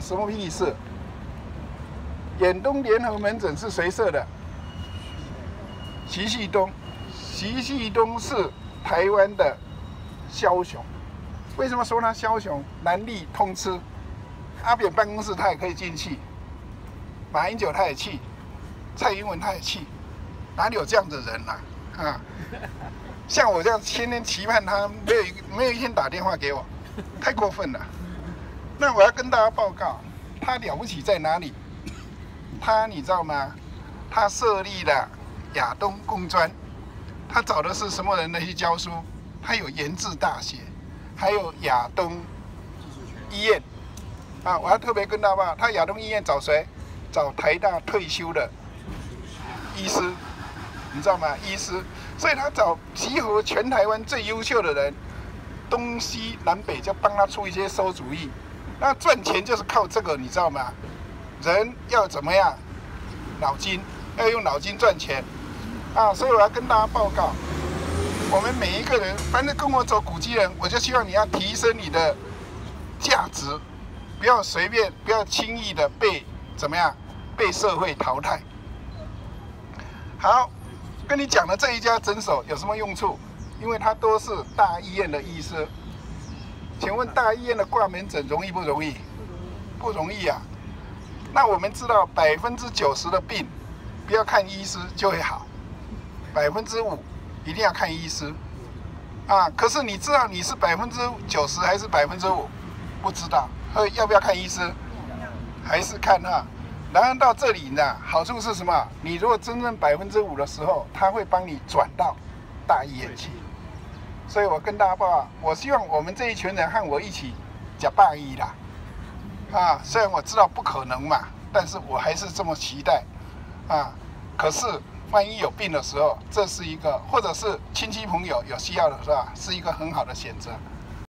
什么意思？远东联合门诊是谁设的？徐旭东，徐旭东是台湾的枭雄。为什么说他枭雄？南力通吃，阿扁办公室他也可以进去，马英九他也去，蔡英文他也去，哪里有这样的人呐、啊？像我这样天天期盼他，没有没有一天打电话给我，太过分了。那我要跟大家报告，他了不起在哪里？他你知道吗？他设立了亚东工专，他找的是什么人来去教书？他有研制大学，还有亚东医院啊！我要特别跟大家报，他亚东医院找谁？找台大退休的医师，你知道吗？医师，所以他找集合全台湾最优秀的人，东西南北就帮他出一些馊主意。那赚钱就是靠这个，你知道吗？人要怎么样？脑筋要用脑筋赚钱啊！所以我要跟大家报告，我们每一个人，反正跟我走古迹人，我就希望你要提升你的价值，不要随便，不要轻易的被怎么样被社会淘汰。好，跟你讲的这一家诊所有什么用处？因为它都是大医院的医师。请问大医院的挂门诊容易不容易？不容易啊。那我们知道百分之九十的病，不要看医师就会好，百分之五一定要看医师。啊，可是你知道你是百分之九十还是百分之五？不知道，呃，要不要看医师？还是看哈。然后到这里呢，好处是什么？你如果真正百分之五的时候，他会帮你转到大医院去。所以我跟大家报啊，我希望我们这一群人和我一起假大医啦。啊，虽然我知道不可能嘛，但是我还是这么期待。啊，可是万一有病的时候，这是一个，或者是亲戚朋友有需要的是吧？是一个很好的选择。